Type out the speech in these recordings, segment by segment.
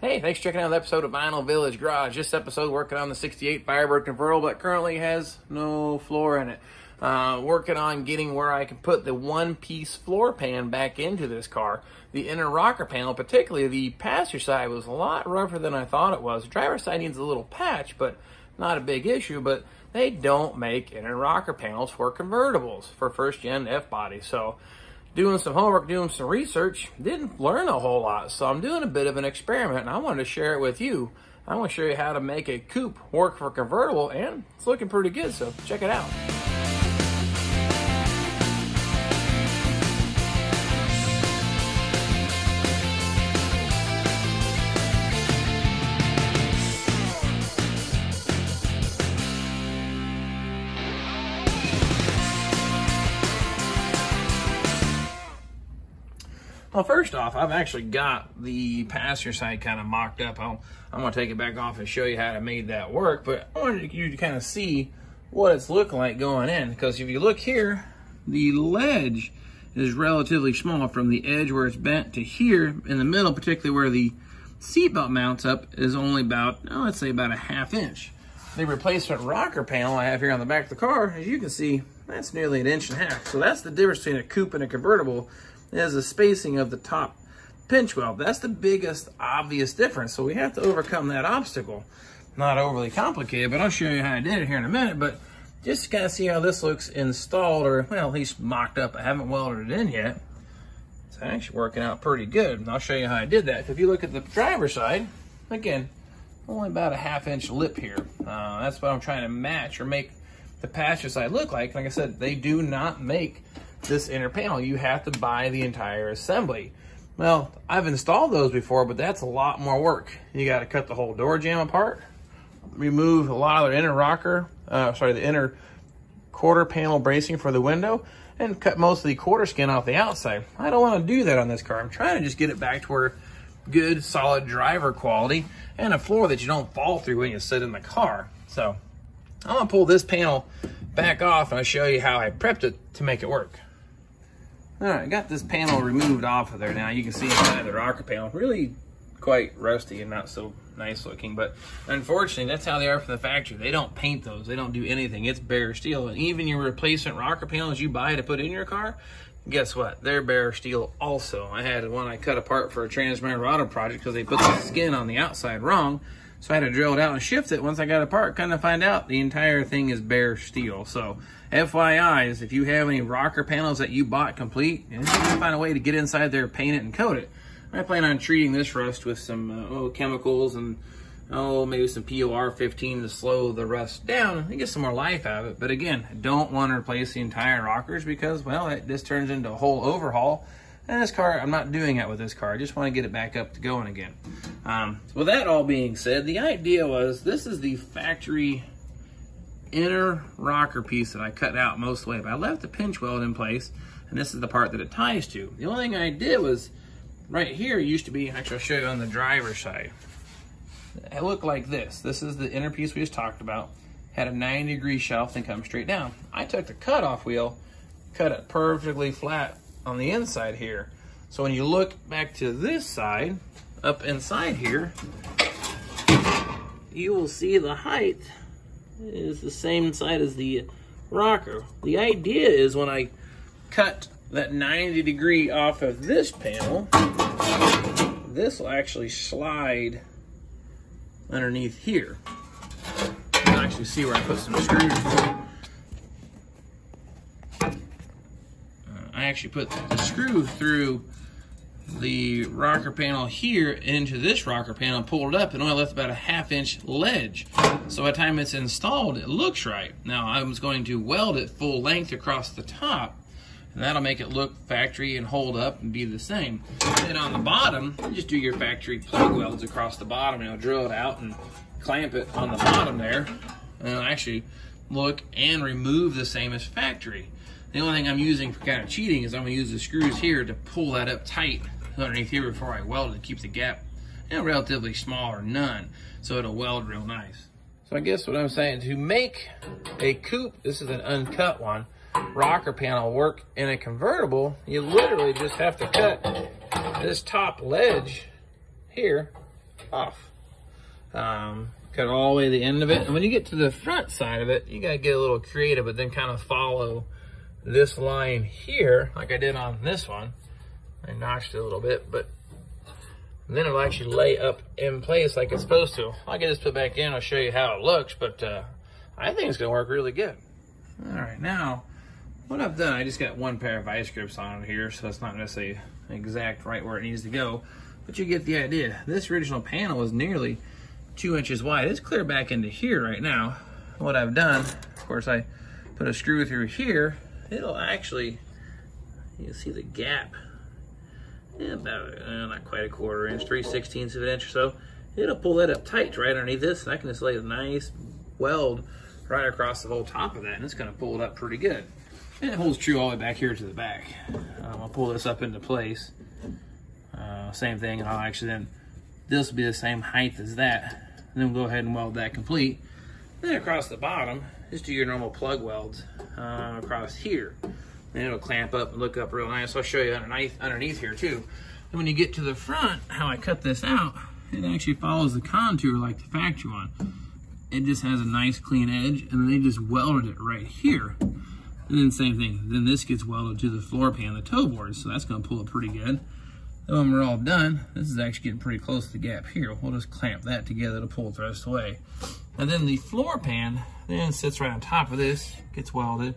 Hey, thanks for checking out the episode of Vinyl Village Garage. This episode working on the 68 Firebird convertible that currently has no floor in it. Uh, working on getting where I can put the one-piece floor pan back into this car. The inner rocker panel, particularly the passenger side, was a lot rougher than I thought it was. The driver's side needs a little patch, but not a big issue. But they don't make inner rocker panels for convertibles for first-gen F-body. So doing some homework, doing some research, didn't learn a whole lot. So I'm doing a bit of an experiment and I wanted to share it with you. I want to show you how to make a coupe work for convertible and it's looking pretty good. So check it out. Well, first off, I've actually got the passenger side kind of mocked up. i am going to take it back off and show you how I made that work. But I wanted you to kind of see what it's looking like going in. Because if you look here, the ledge is relatively small from the edge where it's bent to here in the middle, particularly where the seatbelt mounts up, is only about, oh, let's say about a half inch. The replacement rocker panel I have here on the back of the car, as you can see, that's nearly an inch and a half. So that's the difference between a coupe and a convertible is the spacing of the top pinch weld. That's the biggest obvious difference. So we have to overcome that obstacle. Not overly complicated, but I'll show you how I did it here in a minute. But just to kind of see how this looks installed or, well, at least mocked up. I haven't welded it in yet. It's actually working out pretty good. And I'll show you how I did that. If you look at the driver's side, again, only about a half inch lip here. Uh, that's what I'm trying to match or make the passenger side look like. Like I said, they do not make this inner panel. You have to buy the entire assembly. Well, I've installed those before, but that's a lot more work. You got to cut the whole door jamb apart, remove a lot of the inner rocker, uh, sorry, the inner quarter panel bracing for the window, and cut most of the quarter skin off the outside. I don't want to do that on this car. I'm trying to just get it back to where good, solid driver quality and a floor that you don't fall through when you sit in the car. So I'm gonna pull this panel back off and I'll show you how I prepped it to make it work. All right, I got this panel removed off of there now. You can see inside the rocker panel. Really quite rusty and not so nice looking, but unfortunately, that's how they are from the factory. They don't paint those. They don't do anything. It's bare steel. And even your replacement rocker panels you buy to put in your car, guess what? They're bare steel also. I had one I cut apart for a Transmarauto project because they put the skin on the outside wrong. So I had to drill it out and shift it. Once I got apart, kind of find out the entire thing is bare steel. So FYI is if you have any rocker panels that you bought complete, and you can find a way to get inside there, paint it, and coat it. I plan on treating this rust with some uh, oh, chemicals and oh maybe some POR 15 to slow the rust down and get some more life out of it. But again, I don't want to replace the entire rockers because well, it, this turns into a whole overhaul and this car, I'm not doing that with this car. I just want to get it back up to going again. Um, with that all being said, the idea was this is the factory inner rocker piece that I cut out most of the way. But I left the pinch weld in place, and this is the part that it ties to. The only thing I did was, right here used to be, actually I'll show you on the driver's side. It looked like this. This is the inner piece we just talked about. Had a 90 degree shelf and come straight down. I took the cutoff wheel, cut it perfectly flat on the inside here. So when you look back to this side, up inside here, you will see the height is the same side as the rocker. The idea is when I cut that 90 degree off of this panel, this will actually slide underneath here. You can actually see where I put some screws. Uh, I actually put the screw through the rocker panel here into this rocker panel, pulled it up, and only left about a half inch ledge. So by the time it's installed, it looks right. Now I was going to weld it full length across the top, and that'll make it look factory and hold up and be the same. Then on the bottom, you just do your factory plug welds across the bottom, and I'll drill it out and clamp it on the bottom there, and it'll actually look and remove the same as factory. The only thing I'm using for kind of cheating is I'm gonna use the screws here to pull that up tight underneath here before I weld it to keep the gap you know, relatively small or none. So it'll weld real nice. So I guess what I'm saying, to make a coupe, this is an uncut one, rocker panel work in a convertible, you literally just have to cut this top ledge here off. Um, cut all the way to the end of it. And when you get to the front side of it, you gotta get a little creative, but then kind of follow this line here, like I did on this one. I notched it a little bit, but then it'll actually lay up in place like it's supposed to. I'll get this put back in, I'll show you how it looks, but uh, I think it's gonna work really good. All right, now, what I've done, I just got one pair of vice grips on here, so it's not necessarily exact right where it needs to go, but you get the idea. This original panel was nearly two inches wide. It's clear back into here right now. What I've done, of course, I put a screw through here. It'll actually, you see the gap, about uh, not quite a quarter inch, 3 sixteenths of an inch or so. It'll pull that up tight right underneath this, and I can just lay a nice weld right across the whole top of that, and it's gonna pull it up pretty good. And it holds true all the way back here to the back. Um, I'll pull this up into place. Uh, same thing, and I'll actually then, this will be the same height as that. And then we'll go ahead and weld that complete. Then across the bottom, just do your normal plug welds uh, across here. And it'll clamp up and look up real nice. I'll show you underneath, underneath here too. And when you get to the front, how I cut this out, it actually follows the contour like the factory one. It just has a nice clean edge and then they just welded it right here. And then same thing, then this gets welded to the floor pan, the toe board, so that's gonna pull it pretty good. Then when we're all done, this is actually getting pretty close to the gap here. We'll just clamp that together to pull the rest away. And then the floor pan then sits right on top of this, gets welded,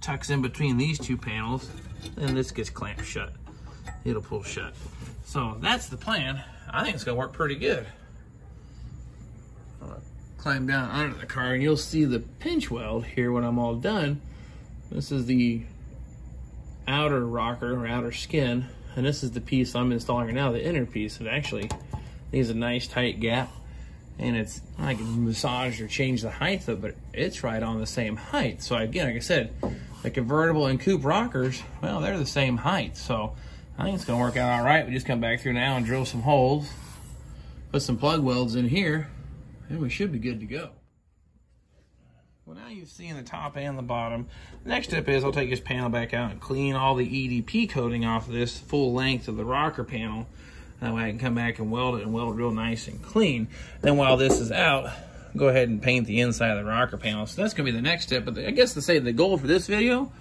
tucks in between these two panels, and this gets clamped shut. It'll pull shut. So that's the plan. I think it's gonna work pretty good. I'll climb down under the car and you'll see the pinch weld here when I'm all done. This is the outer rocker or outer skin, and this is the piece I'm installing now, the inner piece. It actually needs a nice tight gap, and it's I can massage or change the height of it, but it's right on the same height. So again, like I said, the convertible and coupe rockers, well, they're the same height. So I think it's gonna work out all right. We just come back through now and drill some holes, put some plug welds in here, and we should be good to go. Well, now you've seen the top and the bottom. The next step is I'll take this panel back out and clean all the EDP coating off of this full length of the rocker panel. That way I can come back and weld it and weld it real nice and clean. Then while this is out, go ahead and paint the inside of the rocker panel. So that's gonna be the next step. But I guess to say the goal for this video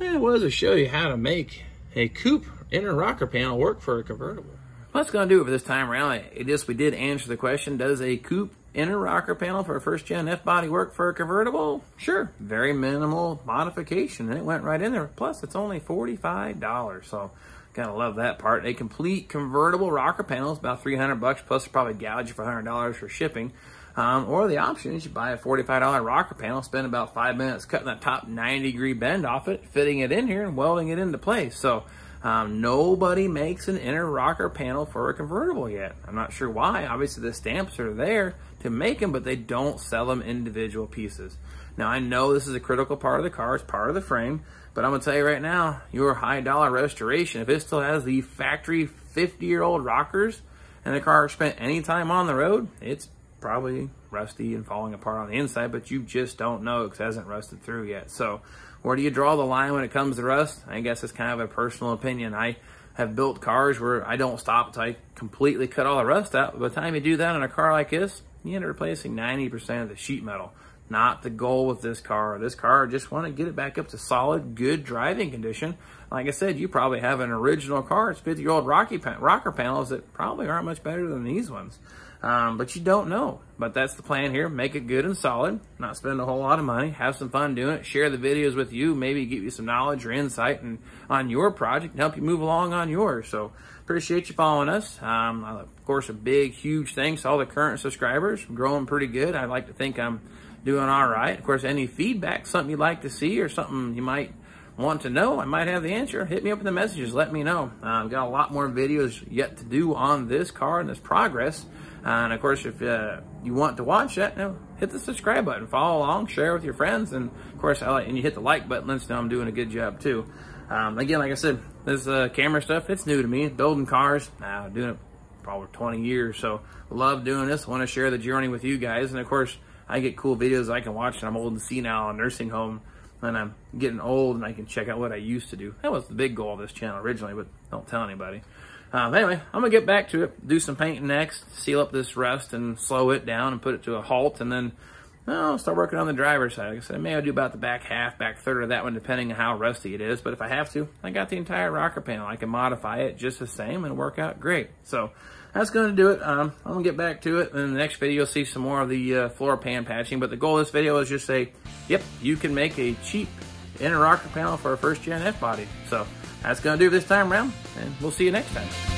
eh, was to show you how to make a coupe inner rocker panel work for a convertible. Well, that's gonna do it for this time around. I guess we did answer the question, does a coupe inner rocker panel for a first gen F body work for a convertible? Sure, very minimal modification and it went right in there. Plus it's only $45. So gotta love that part. A complete convertible rocker panel is about 300 bucks plus probably gouge you for $100 for shipping. Um, or the option is you buy a $45 rocker panel, spend about five minutes cutting that top 90 degree bend off it, fitting it in here and welding it into place. So um, nobody makes an inner rocker panel for a convertible yet. I'm not sure why. Obviously the stamps are there to make them, but they don't sell them individual pieces. Now I know this is a critical part of the car, it's part of the frame, but I'm gonna tell you right now, your high dollar restoration, if it still has the factory 50 year old rockers and the car spent any time on the road, it's probably rusty and falling apart on the inside, but you just don't know because it hasn't rusted through yet. So where do you draw the line when it comes to rust? I guess it's kind of a personal opinion. I have built cars where I don't stop until I completely cut all the rust out. By the time you do that on a car like this, you end up replacing 90% of the sheet metal. Not the goal with this car. This car, just want to get it back up to solid, good driving condition. Like I said, you probably have an original car. It's 50-year-old rocker panels that probably aren't much better than these ones. Um, but you don't know. But that's the plan here. Make it good and solid. Not spend a whole lot of money. Have some fun doing it. Share the videos with you. Maybe give you some knowledge or insight and on your project and help you move along on yours. So appreciate you following us. Um, of course, a big, huge thanks to all the current subscribers. I'm growing pretty good. I'd like to think I'm doing all right. Of course, any feedback, something you'd like to see or something you might want to know, I might have the answer. Hit me up in the messages. Let me know. Uh, I've got a lot more videos yet to do on this car and this progress. And of course, if uh, you want to watch that, you know, hit the subscribe button, follow along, share with your friends, and of course, I like, and you hit the like button. Let us know I'm doing a good job too. Um, again, like I said, this uh, camera stuff, it's new to me. Building cars, now doing it probably 20 years, so love doing this. Want to share the journey with you guys, and of course, I get cool videos I can watch, and I'm old and now in nursing home, and I'm getting old, and I can check out what I used to do. That was the big goal of this channel originally, but don't tell anybody. Um, anyway, I'm gonna get back to it, do some painting next, seal up this rust and slow it down and put it to a halt, and then I'll start working on the driver's side. Like I said, I may do about the back half, back third of that one, depending on how rusty it is. But if I have to, I got the entire rocker panel. I can modify it just the same and work out great. So that's going to do it. Um, I'm going to get back to it. In the next video, you'll see some more of the uh, floor pan patching. But the goal of this video is just say, yep, you can make a cheap inner rocker panel for a first gen F body. So that's going to do this time around, and we'll see you next time.